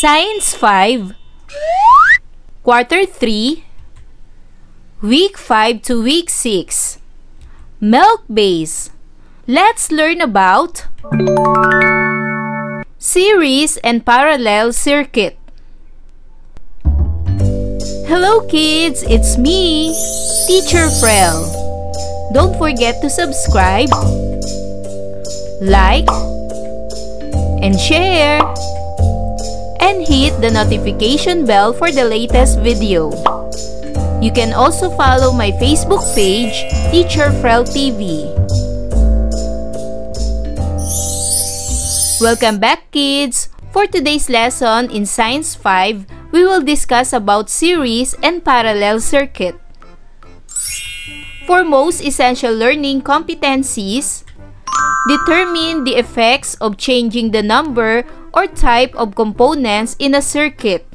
Science 5, Quarter 3, Week 5 to Week 6. MELC base. Let's learn about series and parallel circuit. Hello kids, it's me, Teacher Frell. Don't forget to subscribe, like, and share and hit the notification bell for the latest video. You can also follow my Facebook page, Teacher Frell TV. Welcome back kids! For today's lesson in Science 5, we will discuss about series and parallel circuit. For most essential learning competencies, determine the effects of changing the number or type of components in a circuit.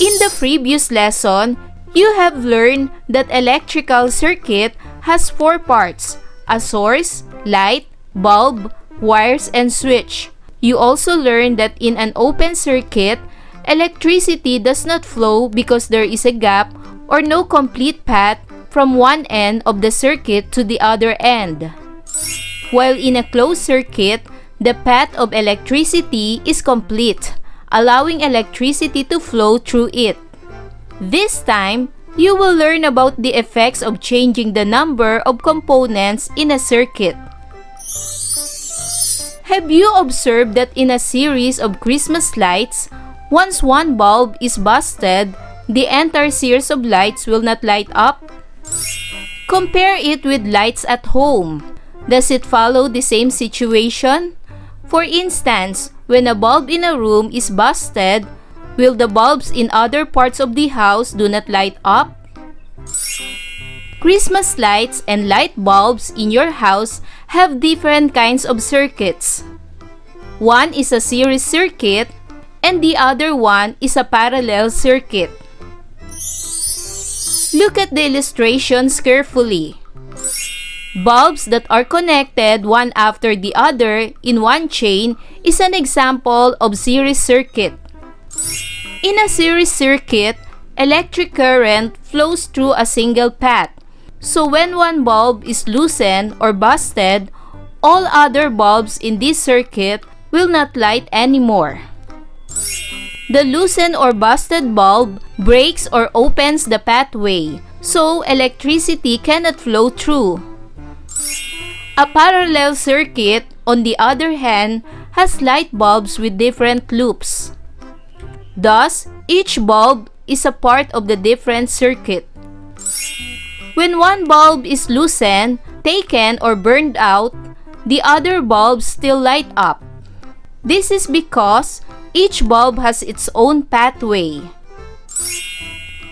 In the previous lesson, you have learned that electrical circuit has four parts, a source, light, bulb, wires, and switch. You also learned that in an open circuit, electricity does not flow because there is a gap or no complete path from one end of the circuit to the other end. While in a closed circuit, the path of electricity is complete, allowing electricity to flow through it. This time, you will learn about the effects of changing the number of components in a circuit. Have you observed that in a series of Christmas lights, once one bulb is busted, the entire series of lights will not light up? Compare it with lights at home. Does it follow the same situation? For instance, when a bulb in a room is busted, will the bulbs in other parts of the house do not light up? Christmas lights and light bulbs in your house have different kinds of circuits. One is a series circuit and the other one is a parallel circuit. Look at the illustrations carefully. Bulbs that are connected one after the other in one chain is an example of series circuit. In a series circuit, electric current flows through a single path. So when one bulb is loosened or busted, all other bulbs in this circuit will not light anymore. The loosened or busted bulb breaks or opens the pathway, so electricity cannot flow through. A parallel circuit, on the other hand, has light bulbs with different loops. Thus, each bulb is a part of the different circuit. When one bulb is loosened, taken, or burned out, the other bulbs still light up. This is because each bulb has its own pathway.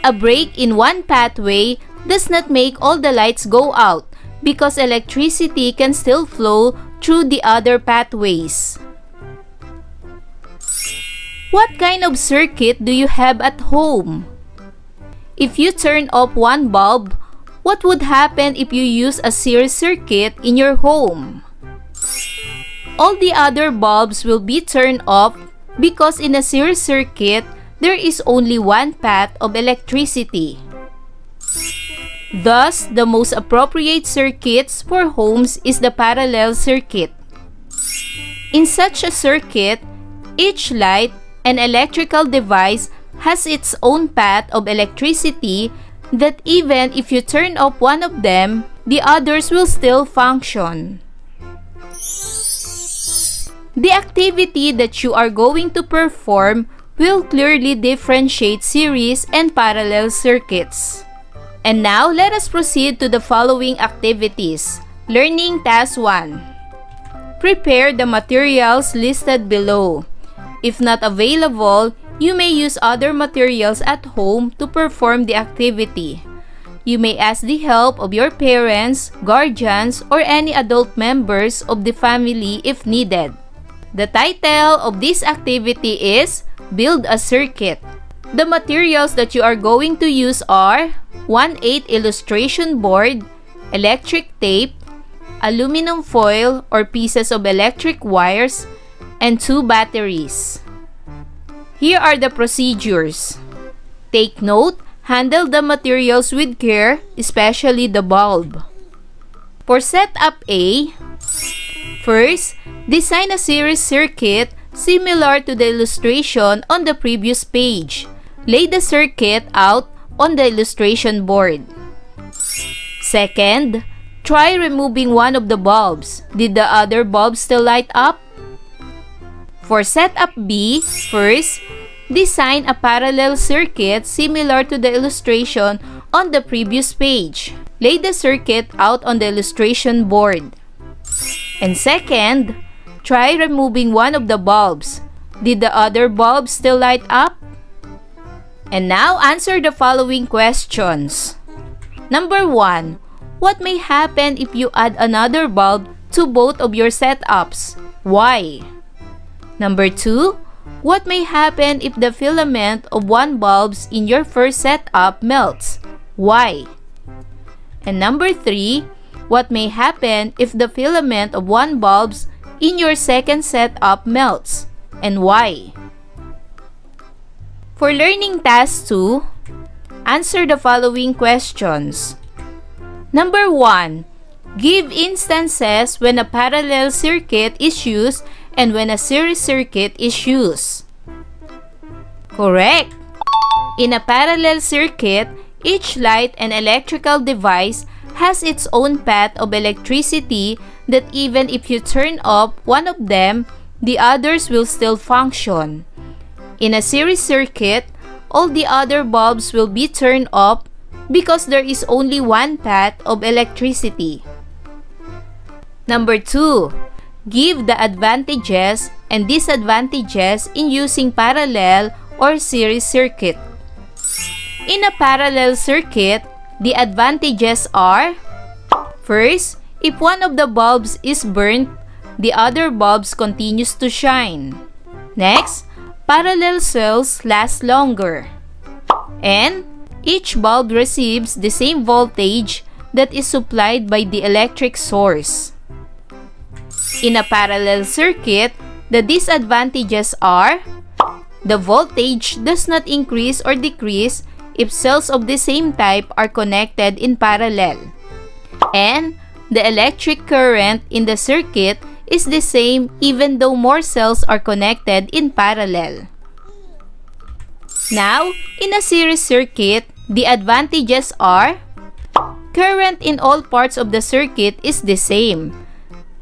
A break in one pathway does not make all the lights go out because electricity can still flow through the other pathways. What kind of circuit do you have at home? If you turn off one bulb, what would happen if you use a series circuit in your home? All the other bulbs will be turned off because in a series circuit, there is only one path of electricity. Thus, the most appropriate circuits for homes is the parallel circuit. In such a circuit, each light and electrical device has its own path of electricity that even if you turn off one of them, the others will still function. The activity that you are going to perform will clearly differentiate series and parallel circuits. And now, let us proceed to the following activities. Learning Task 1. Prepare the materials listed below. If not available, you may use other materials at home to perform the activity. You may ask the help of your parents, guardians, or any adult members of the family if needed. The title of this activity is Build a Circuit. The materials that you are going to use are 1/8 illustration board, electric tape, aluminum foil or pieces of electric wires, and two batteries. Here are the procedures. Take note, handle the materials with care, especially the bulb. For setup A, first, design a series circuit similar to the illustration on the previous page. Lay the circuit out on the illustration board. Second, try removing one of the bulbs. Did the other bulb still light up? For setup B, first, design a parallel circuit similar to the illustration on the previous page. Lay the circuit out on the illustration board. And second, try removing one of the bulbs. Did the other bulb still light up? And now answer the following questions. Number 1. What may happen if you add another bulb to both of your setups? Why? Number 2. What may happen if the filament of one bulbs in your first setup melts? Why? And number 3. What may happen if the filament of one bulbs in your second setup melts? And why? For learning task 2, answer the following questions. Number 1. Give instances when a parallel circuit is used and when a series circuit is used. Correct! In a parallel circuit, each light and electrical device has its own path of electricity that even if you turn off one of them, the others will still function. In a series circuit, all the other bulbs will be turned off because there is only one path of electricity. Number 2. Give the advantages and disadvantages in using parallel or series circuit. In a parallel circuit, the advantages are First, if one of the bulbs is burnt, the other bulbs continues to shine. Next, parallel cells last longer. And each bulb receives the same voltage that is supplied by the electric source. In a parallel circuit, the disadvantages are the voltage does not increase or decrease if cells of the same type are connected in parallel. And the electric current in the circuit is the same even though more cells are connected in parallel. Now, in a series circuit, the advantages are current in all parts of the circuit is the same.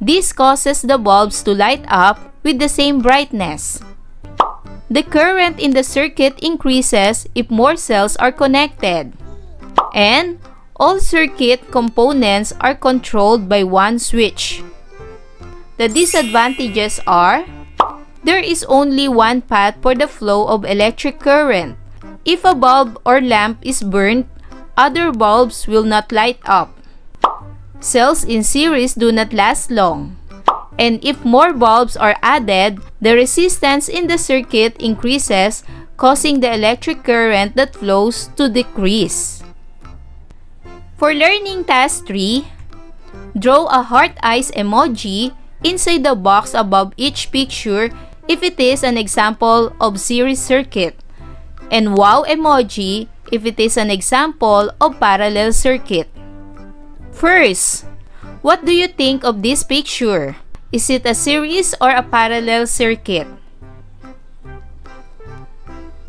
This causes the bulbs to light up with the same brightness. The current in the circuit increases if more cells are connected. And all circuit components are controlled by one switch. The disadvantages are there is only one path for the flow of electric current. If a bulb or lamp is burnt, other bulbs will not light up. Cells in series do not last long. And if more bulbs are added, the resistance in the circuit increases, causing the electric current that flows to decrease. For learning task 3, draw a heart eyes emoji inside the box above each picture if it is an example of series circuit, and wow emoji if it is an example of parallel circuit. First, what do you think of this picture? Is it a series or a parallel circuit?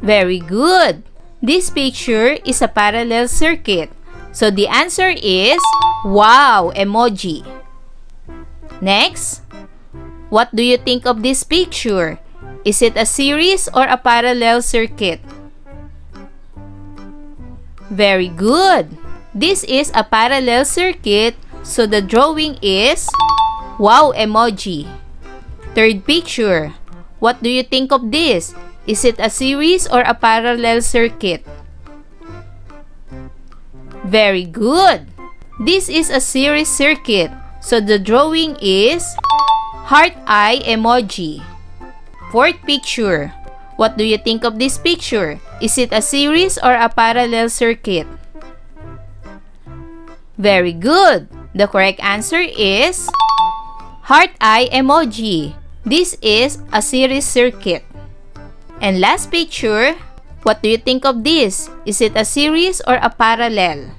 Very good! This picture is a parallel circuit. So the answer is wow emoji. Next, what do you think of this picture? Is it a series or a parallel circuit? Very good. This is a parallel circuit, so the drawing is wow emoji. Third picture. What do you think of this? Is it a series or a parallel circuit? Very good. This is a series circuit, so the drawing is heart eye emoji. Fourth picture. What do you think of this picture? Is it a series or a parallel circuit? Very good. The correct answer is heart eye emoji. This is a series circuit. And last picture, what do you think of this? Is it a series or a parallel?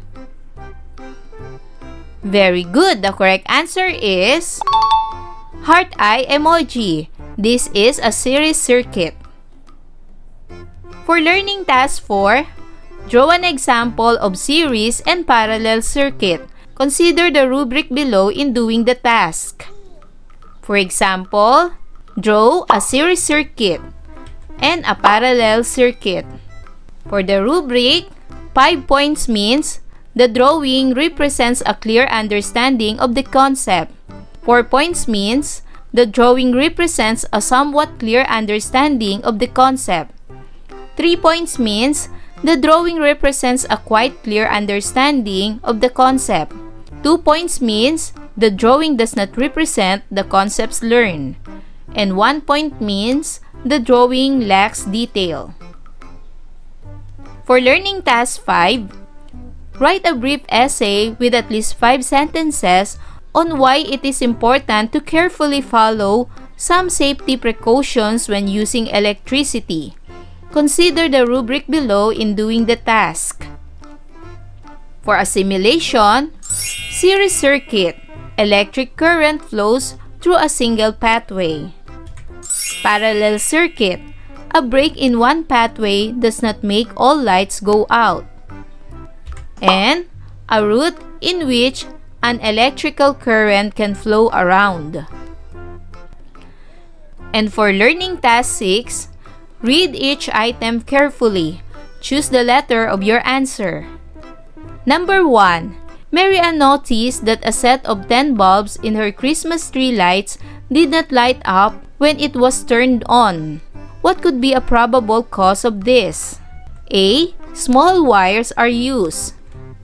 Very good. The correct answer is heart eye emoji. This is a series circuit. For learning task 4, draw an example of series and parallel circuit. Consider the rubric below in doing the task. For example, draw a series circuit and a parallel circuit. For the rubric, 5 points means the drawing represents a clear understanding of the concept. 4 points means the drawing represents a somewhat clear understanding of the concept. 3 points means the drawing represents a quite clear understanding of the concept. 2 points means the drawing does not represent the concepts learned. And 1 point means the drawing lacks detail. For learning task 5, write a brief essay with at least 5 sentences on why it is important to carefully follow some safety precautions when using electricity. Consider the rubric below in doing the task. For a simulation, series circuit, electric current flows through a single pathway. Parallel circuit, a break in one pathway does not make all lights go out. And a route in which an electrical current can flow around. And for learning task 6, read each item carefully. Choose the letter of your answer. Number 1. Mary Ann noticed that a set of 10 bulbs in her Christmas tree lights did not light up when it was turned on. What could be a probable cause of this? A. Small wires are used.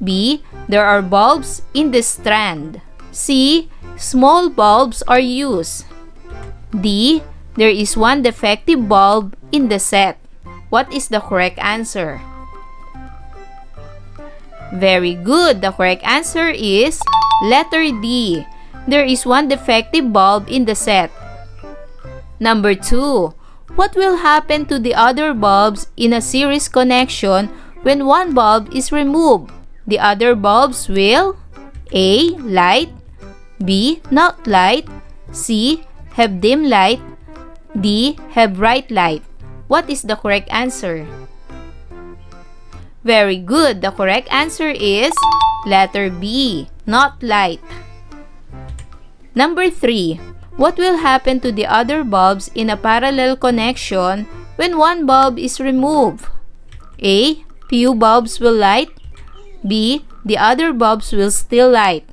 B. There are bulbs in the strand. C. Small bulbs are used. D. There is one defective bulb in the set. What is the correct answer? Very good. The correct answer is letter D. There is one defective bulb in the set. Number 2. What will happen to the other bulbs in a series connection when one bulb is removed? The other bulbs will A. Light B. Not light C. Have dim light D. Have bright light What is the correct answer? Very good. The correct answer is letter B. Not light. Number 3. What will happen to the other bulbs in a parallel connection when one bulb is removed? A. Few bulbs will light B. The other bulbs will still light.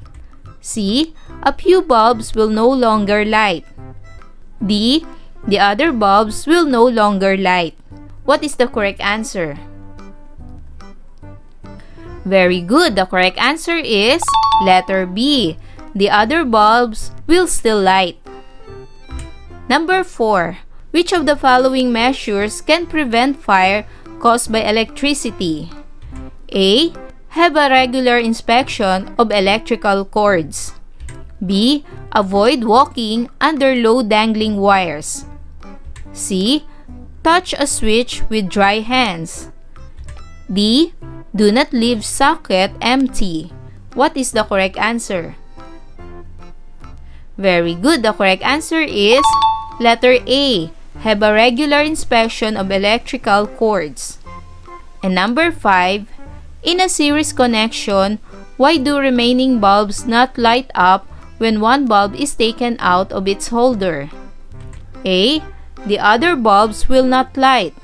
C. A few bulbs will no longer light. D. The other bulbs will no longer light. What is the correct answer? Very good. The correct answer is letter B. The other bulbs will still light. Number 4. Which of the following measures can prevent fire caused by electricity? A have a regular inspection of electrical cords. B. Avoid walking under low dangling wires. C. Touch a switch with dry hands. D. Do not leave socket empty. What is the correct answer? Very good. The correct answer is letter A. Have a regular inspection of electrical cords. And number 5 in a series connection, why do remaining bulbs not light up when one bulb is taken out of its holder? A. The other bulbs will not light.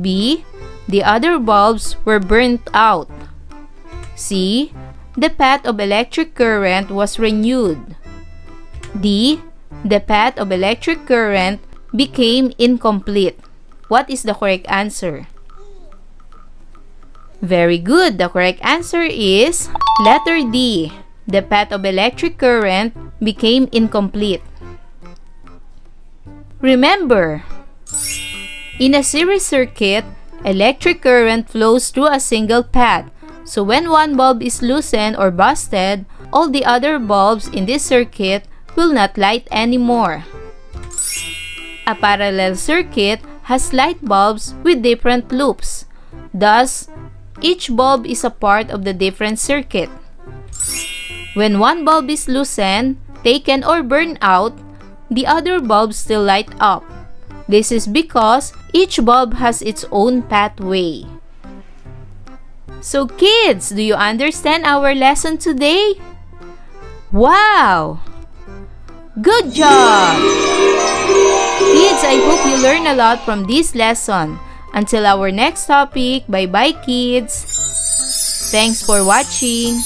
B. The other bulbs were burnt out. C. The path of electric current was renewed. D. The path of electric current became incomplete. What is the correct answer? Very good. The correct answer is letter D. The path of electric current became incomplete. Remember, in a series circuit, electric current flows through a single path. So when one bulb is loosened or busted, all the other bulbs in this circuit will not light anymore. A parallel circuit has light bulbs with different loops. Thus, each bulb is a part of the different circuit. When one bulb is loosened, taken or burned out, the other bulbs still light up. This is because each bulb has its own pathway. So kids, do you understand our lesson today? Wow! Good job! Kids, I hope you learn a lot from this lesson. Until our next topic, bye-bye kids! Thanks for watching!